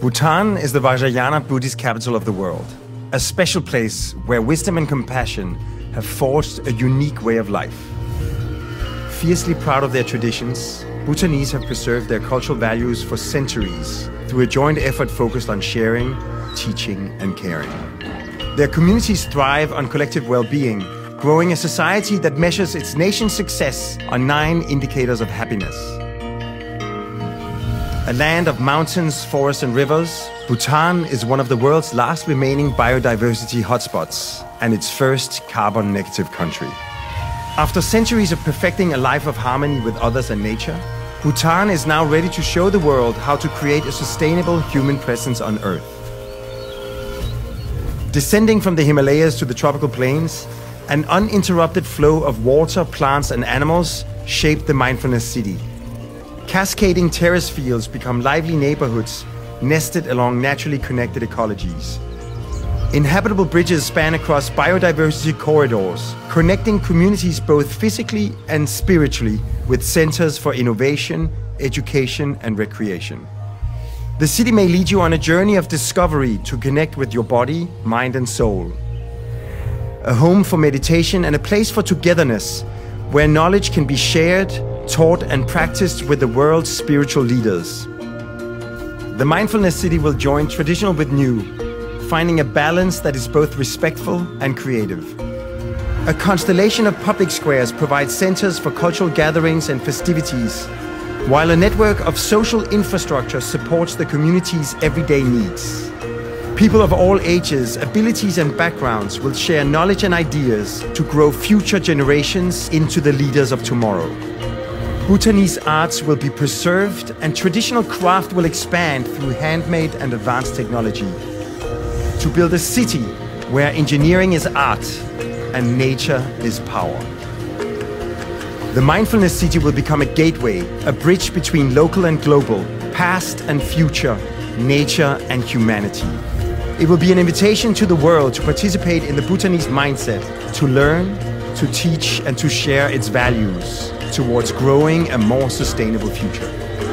Bhutan is the Vajrayana Buddhist capital of the world, a special place where wisdom and compassion have forged a unique way of life. Fiercely proud of their traditions, Bhutanese have preserved their cultural values for centuries through a joint effort focused on sharing, teaching, and caring. Their communities thrive on collective well being, growing a society that measures its nation's success on nine indicators of happiness. A land of mountains, forests, and rivers, Bhutan is one of the world's last remaining biodiversity hotspots and its first carbon negative country. After centuries of perfecting a life of harmony with others and nature, Bhutan is now ready to show the world how to create a sustainable human presence on Earth. Descending from the Himalayas to the tropical plains, an uninterrupted flow of water, plants, and animals shaped the mindfulness city. Cascading terrace fields become lively neighborhoods nested along naturally connected ecologies. Inhabitable bridges span across biodiversity corridors, connecting communities both physically and spiritually with centers for innovation, education, and recreation. The city may lead you on a journey of discovery to connect with your body, mind, and soul. A home for meditation and a place for togetherness where knowledge can be shared, taught, and practiced with the world's spiritual leaders. The Mindfulness City will join traditional with new, finding a balance that is both respectful and creative. A constellation of public squares provides centers for cultural gatherings and festivities, while a network of social infrastructure supports the community's everyday needs. People of all ages, abilities, and backgrounds will share knowledge and ideas to grow future generations into the leaders of tomorrow. Bhutanese arts will be preserved and traditional craft will expand through handmade and advanced technology. To build a city where engineering is art and nature is power. The Mindfulness City will become a gateway, a bridge between local and global, past and future, nature and humanity. It will be an invitation to the world to participate in the Bhutanese mindset, to learn, to teach, and to share its values towards growing a more sustainable future.